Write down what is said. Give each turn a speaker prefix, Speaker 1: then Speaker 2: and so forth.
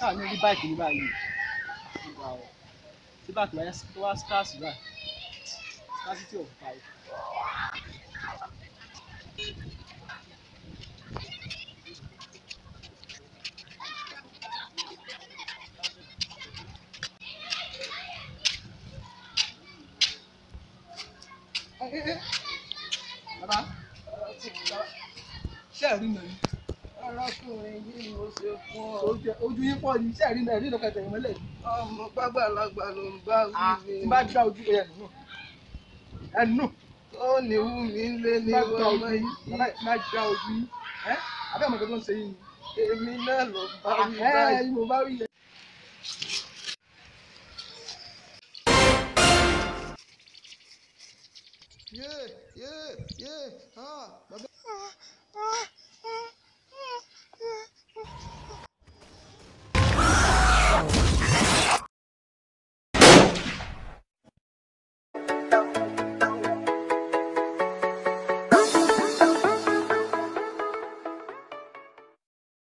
Speaker 1: táà ah, ní orí báìkì ní báyìí ìgbà ọ̀ tí báìkì wáyé
Speaker 2: tó wá scarce rà scarcity of bike. Baba, ṣé ẹ rí mi? arákùnrin yìí ni mo ṣe
Speaker 1: fún ọ. ojú yín pọ̀ ní iṣẹ́ àrí náà rí lọ́kà tẹ̀yìn mọ́lẹ̀ yìí. ọmọ gbàgbàlagbà ló ń bá wí mi. Ah, tí bá gba ojú ẹ̀yà nínú ẹnu. ó ní wú mi lé ní
Speaker 3: ọmọ yìí. má gba ojú yín abẹ́ ọmọ tó ṣe yìí. èmi náà ló bá wí ah, báyìí. Yeah, yeah, yeah.